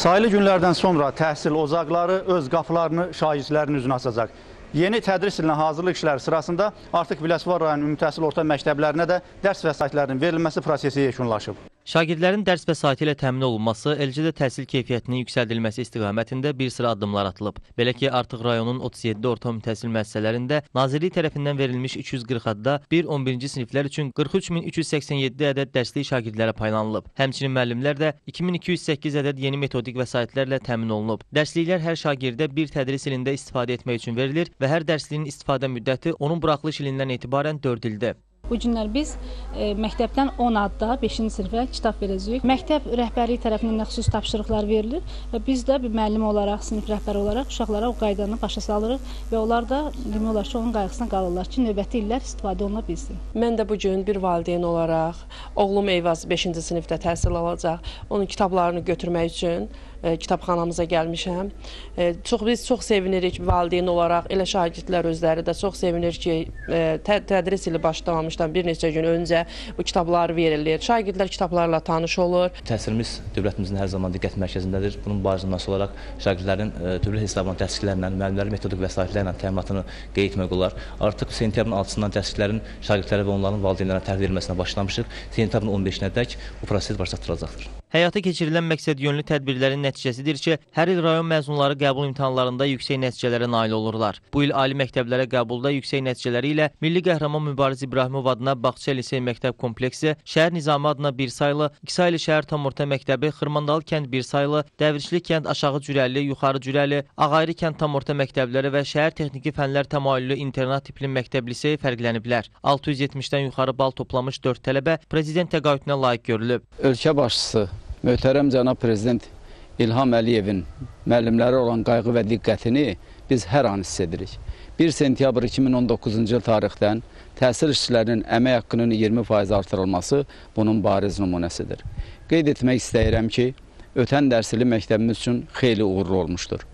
Sayılı günlərdən sonra təhsil ocaqları öz qapılarını şagirdlərin üzünə açacaq. Yeni tədris ilinə hazırlıq işləri sırasında artıq Biləsuvar rayon ümumi təhsil orta məktəblərinə də dərs vəsaitlərinin verilməsi prosesi yekunlaşıb. Şagirdlərin dərs vəsaiti ilə təmin olunması, eləcə də təhsil keyfiyyətinin yüksəldilməsi istiqamətində bir sıra addımlar atılıb. Belə ki, artıq rayonun 37 orta ümumi təhsil müəssisələrində Nazirlik tərəfindən verilmiş 240 adda 1-11-ci siniflər üçün 43387 ədəd dərslik şagirdlərə paylanılıb. Həmçinin müəllimlər də 2208 ədəd yeni metodik vəsaitlərlə təmin olunub. Dərsliklər hər şagirdə bir tədris ilində istifadə etmək üçün verilir və hər dərsliyin istifadə müddəti onun buraxılış ilindən etibarən 4 ildir. Bu günlər biz e, məktəbdən 10 adda 5-ci sinifə kitab verəcəyik. Məktəb rəhbərliyi tərəfindən xüsusi tapşırıqlar verilir və biz də bir müəllim olaraq, sinif rəhbəri olaraq uşaqlara o qaydanı başa salırıq və onlar da demək olar ki, onun qayğısına qalırlar ki, növbəti illər istifadə oluna bilsin. Mən də bu gün bir valideyn olaraq oğlum Eyvaz 5-ci sinifdə təhsil alacaq. Onun kitablarını götürmək üçün kitabxanamıza gəlmişəm. E, çox biz çox sevinirik valideyn olaraq, elə şagirdlər özləri də çox sevinir ki, e, tə tədris ili başlamamışdan bir neçə gün öncə bu kitablar verilir. Şagirdlər kitablarla tanış olur. Təhsilimiz dövlətimizin hər zaman diqqət mərkəzindədir. Bunun barizləməsi olaraq şagirdlərin dövlət hesabına dərsliklərlə, müəllimlərin metodik vəsaitlərlə təminatını qeyd etmək olar. Artıq sentyabrın 6-sından dərsliklərin şagirdlərə və onların valideynlərə təhvil verilməsinə başlamışıq. Sentyabrın 15-nə dək bu proses başa çatdırılacaqdır. Həyata keçirilən məqsəd yönlü tədbirlərin nəticəsidir ki, hər il rayon məzunları qəbul imtahanlarında yüksək nəticələrə nail olurlar. Bu il ali məktəblərə qəbulda yüksək nəticələri ilə Milli Qəhrəman Mübariz İbrahimov adına Bağça Lisey Məktəb kompleksi, Şəhər Nizami adına 1 saylı, 2 saylı şəhər tam orta məktəbi, Xırmandalı kənd 1 saylı, Dəvrişli kənd Aşağı Cürəli, Yuxarı Cürəli, Ağayrı kənd tam orta məktəbləri və şəhər texniki fənlər təmayüllü internat tipli məktəb lisey fərqləniblər. 670-dən yuxarı bal toplamış 4 tələbə prezident təqaüdünə layiq görülüb. Ölkə başçısı möhtərəm cənab prezident İlham Əliyevin müəllimlərə olan qayğı və diqqətini biz hər an hiss edirik. 1 sentyabr 2019-cu il tarixdən təhsil işçilərinin əmək haqqının 20% artırılması bunun bariz nümunəsidir. Qeyd etmək istəyirəm ki, ötən dərsili məktəbimiz üçün xeyli uğurlu olmuşdur.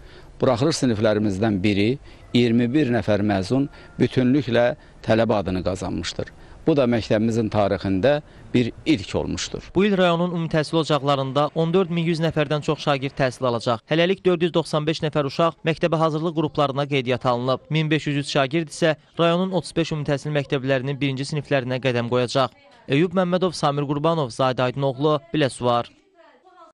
Buraxılış siniflərimizdən biri 21 nəfər məzun bütünlüklə tələbə adını qazanmışdır. Bu da məktəbimizin tarixində bir ilk olmuşdur. Bu il rayonun ümumi təhsil ocaqlarında 14100 nəfərdən çox şagird təhsil alacaq. Hələlik 495 nəfər uşaq məktəbə hazırlıq qruplarına qeydiyyat alınıb. 1503 şagird isə rayonun 35 ümumi təhsil məktəblərinin birinci siniflərinə qədəm qoyacaq. Eyüp Məmmədov, Samir Qurbanov, Zadə Aydınoğlu, Biləsuvar.